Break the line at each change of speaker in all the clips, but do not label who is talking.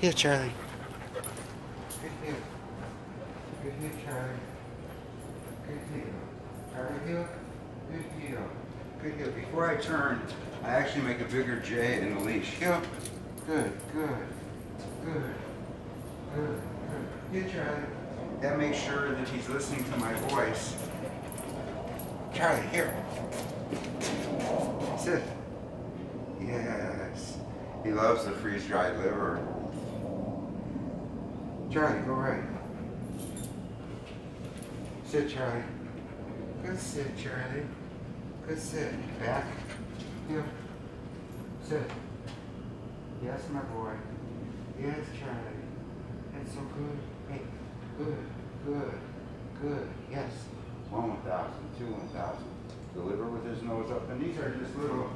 Here, Charlie. Good heel. Good heel, Charlie. Good heel. Charlie heel. Good heel. Good heel. Before I turn, I actually make a bigger J in the leash. Heel. Good, good, good, good, good. Here, Charlie. That makes sure that he's listening to my voice. Charlie, here. Sit. Yes. He loves the freeze-dried liver. Charlie, go right. Sit, Charlie. Good sit, Charlie. Good sit. Back. Here. Sit. Yes, my boy. Yes, Charlie. That's so good. Hey, good, good, good. Yes. One one thousand, two one thousand. The liver with his nose up. And these are just little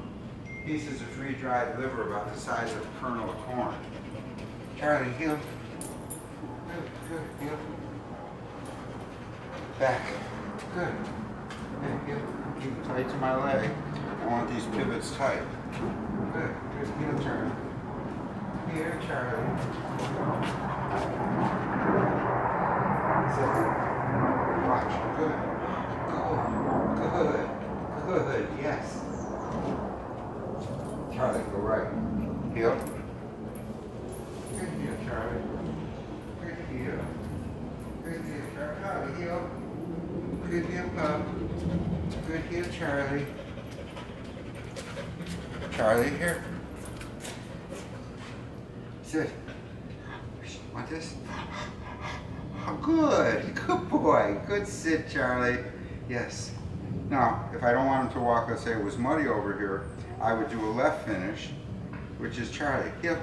pieces of freeze-dried liver about the size of a kernel of corn. Charlie, heel. Good. Back. Good. Tight to my leg. I want these pivots tight. Good, good, heel turn. Here, Charlie. Sit. Watch. Good. Good. Good. Good. Yes. Charlie, go right. Heel. Good heel, Charlie. Good heel. Good heel, Charlie. Charlie, heel. Pup. Good heel, Charlie. Charlie, here. Sit. Want this? Oh, good. Good boy. Good sit, Charlie. Yes. Now, if I don't want him to walk, let's say it was muddy over here, I would do a left finish, which is Charlie. Heel.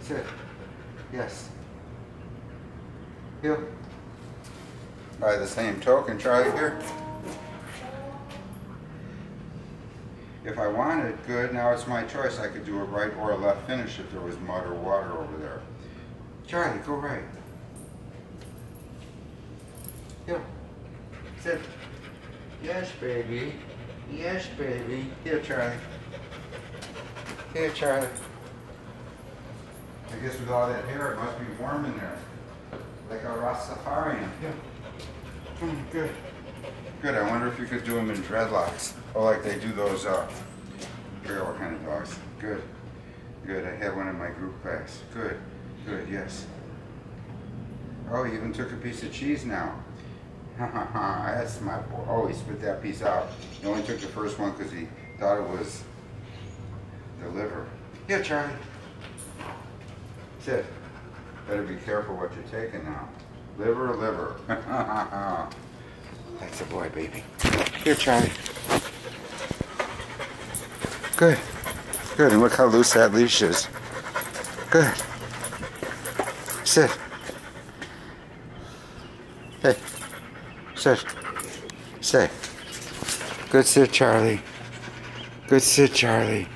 Sit. Yes. Heel. By the same token, Charlie, here. If I wanted, good, now it's my choice. I could do a right or a left finish if there was mud or water over there. Charlie, go right. Heel. Sit. Yes, baby. Yes, baby. Here, Charlie. Here, Charlie. I guess with all that hair, it must be warm in there. Like a Rastafarian. Yeah. Good. Good. I wonder if you could do them in dreadlocks. Or like they do those, uh, forget what kind of dogs. Good. Good. I had one in my group class. Good. Good. Yes. Oh, he even took a piece of cheese now. Ha ha ha. That's my boy. Oh, he spit that piece out. He only took the first one because he thought it was the liver. Yeah, Charlie. Sit. Better be careful what you're taking now. Liver, liver. That's a boy, baby. Here, Charlie. Good. Good. And look how loose that leash is. Good. Sit. Hey. Sit. Sit. Good sit, Charlie. Good sit, Charlie.